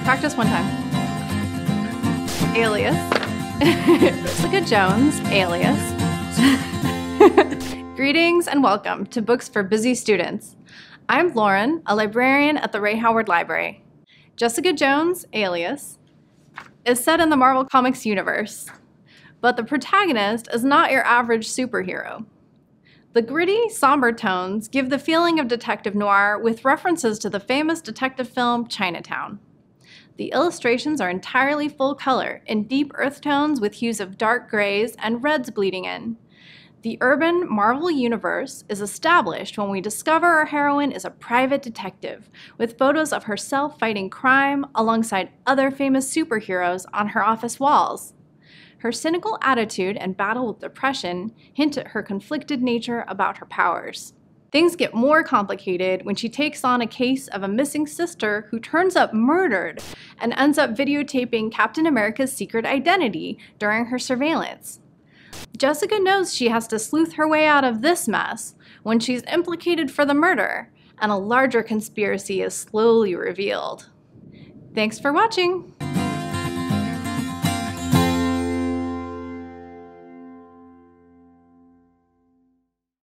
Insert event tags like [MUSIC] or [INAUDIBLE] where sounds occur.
practice one time. Alias. [LAUGHS] Jessica Jones, alias. [LAUGHS] Greetings and welcome to Books for Busy Students. I'm Lauren, a librarian at the Ray Howard Library. Jessica Jones, alias, is set in the Marvel Comics universe, but the protagonist is not your average superhero. The gritty, somber tones give the feeling of detective noir with references to the famous detective film Chinatown. The illustrations are entirely full color in deep earth tones with hues of dark grays and reds bleeding in. The urban Marvel universe is established when we discover our heroine is a private detective, with photos of herself fighting crime alongside other famous superheroes on her office walls. Her cynical attitude and battle with depression hint at her conflicted nature about her powers. Things get more complicated when she takes on a case of a missing sister who turns up murdered and ends up videotaping Captain America's secret identity during her surveillance. Jessica knows she has to sleuth her way out of this mess when she's implicated for the murder and a larger conspiracy is slowly revealed. Thanks for watching!